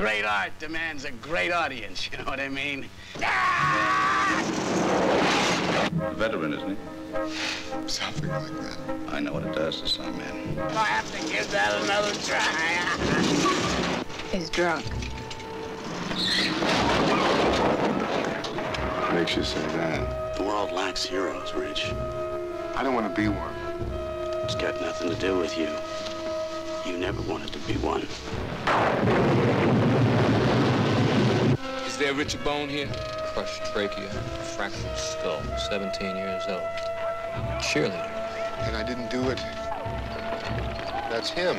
Great art demands a great audience, you know what I mean? A veteran, isn't he? Something like that. I know what it does to some men. I have to give that another try. He's drunk. What makes you say that. The world lacks heroes, Rich. I don't want to be one. It's got nothing to do with you. You never wanted to be one. Is there Richard Bone here? Crushed trachea, fractured skull, 17 years old. Cheerleader. And I didn't do it. That's him.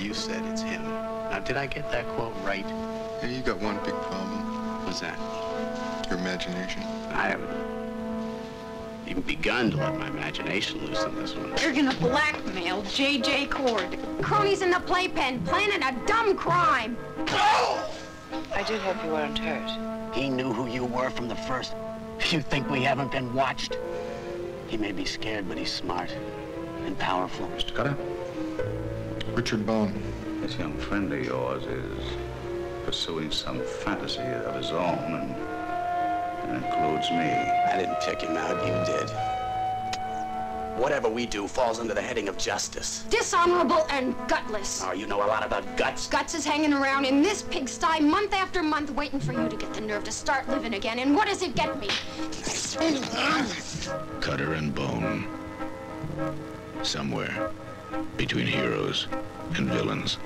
You said it's him. Now, did I get that quote right? Yeah, you got one big problem. What's that? Your imagination. I haven't even begun to let my imagination loose on this one. You're gonna blackmail J.J. Cord. Cronies in the playpen planning a dumb crime. I did hope you weren't hurt. He knew who you were from the first. You think we haven't been watched? He may be scared, but he's smart and powerful. Mr. Cutter, Richard Bone. this young friend of yours is pursuing some fantasy of his own and, and includes me. I didn't pick him out, you did. Whatever we do falls under the heading of justice. Dishonorable and gutless. Oh, you know a lot about guts. Guts is hanging around in this pigsty month after month waiting for you to get the nerve to start living again. And what does it get me? Cutter and bone. Somewhere between heroes and villains.